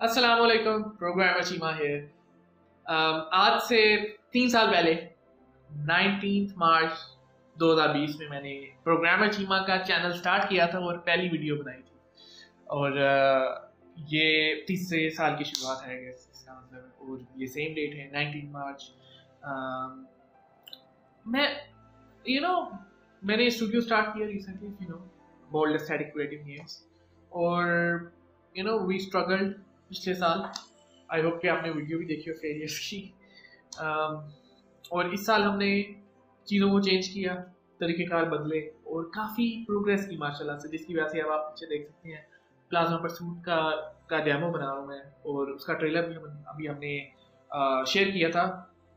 वालेकुम प्रोग्रामर चीमा है आज से तीन साल पहले 19 मार्च 2020 में मैंने प्रोग्रामर चीमा का चैनल स्टार्ट किया था और पहली वीडियो बनाई थी। और uh, ये तीसरे साल की शुरुआत है इसका मतलब और ये सेम डेट है 19 मार्च um, मैं यू नो मैंने स्टूडियो स्टार्ट किया recently you know bold static creative games और यू नो वी स्ट्रगल्ड पिछले साल। आई होप कि आपने वीडियो भी देखी हो फेरियर्स की। Um, और इस साल हमने चीज़ों को चेंज किया तरीक़ेकार बदले और काफ़ी प्रोग्रेस की माशाल्लाह से जिसकी वजह से अब आप पीछे देख सकते हैं। प्लाज्मा परसूट का का डेमो बना हुआ है और उसका ट्रेलर भी हम अभी हमने शेयर किया था।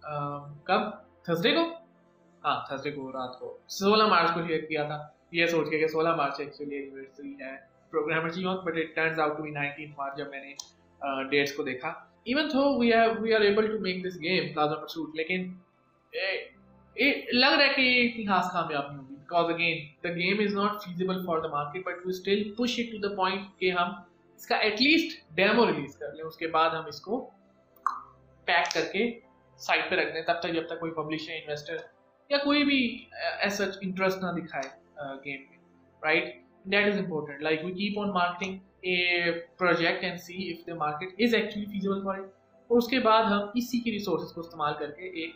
आ, कब? थर्सडे को? हाँ थर्सडे को रात को। 16 मार्च को शेयर किया था। ये सोच के कि 16 मार्च एक्चुअली एनिवर्सरी है। Programmer ji but it turns out to be 19 March जब मैंने डेट्स को देखा। Even though we have we are able to make this game Plasma Pursuit लेकिन लग रहा है कि ये इतनी कामयाब नहीं होगी। Because again the game is not feasible for the market but we still push it to the point कि हम इसका एटलीस्ट डेमो रिलीज़ कर लें। उसके बाद हम इसको पैक करके साइट पे रख दें। तब तक जब तक कोई पब्लिशर इन्वेस्टर या कोई भी ऐसा इंटरेस्ट ना दिखाए गेम में। Right that is important. Like we keep on marketing a project and see if the market is actually feasible for it. और उसके बाद हम इसी के रिसोर्सेज को इस्तेमाल करके एक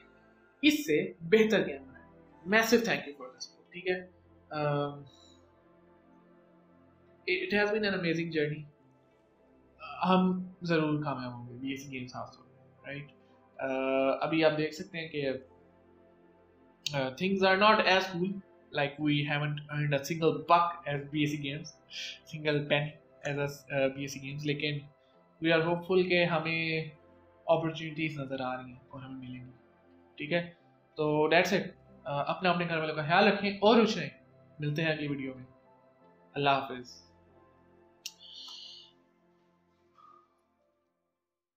इससे बेहतर गेम बनाए massive thank you for this ठीक है? It has been an amazing journey हम ज़रूर कामयाब होंगे B S games house right अभी आप देख सकते हैं कि things are not as cool like we haven't earned a single buck as BSC games, single penny. B S C games लेकिन वी आर होपफुल के हमें अपॉर्चुनिटीज़ नज़र आ रही हैं और हमें मिलेंगी। ठीक है? तो डेट्स इट uh, अपने अपने घर वालों का ख्याल रखें और कुछ नहीं मिलते हैं अगली वीडियो में। अल्लाह हाफिज़।